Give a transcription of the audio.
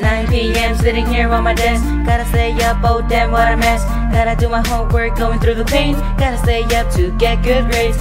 9 p.m. sitting here on my desk. Gotta stay up, oh damn, what a mess. Gotta do my homework, going through the pain. Gotta stay up to get good grades.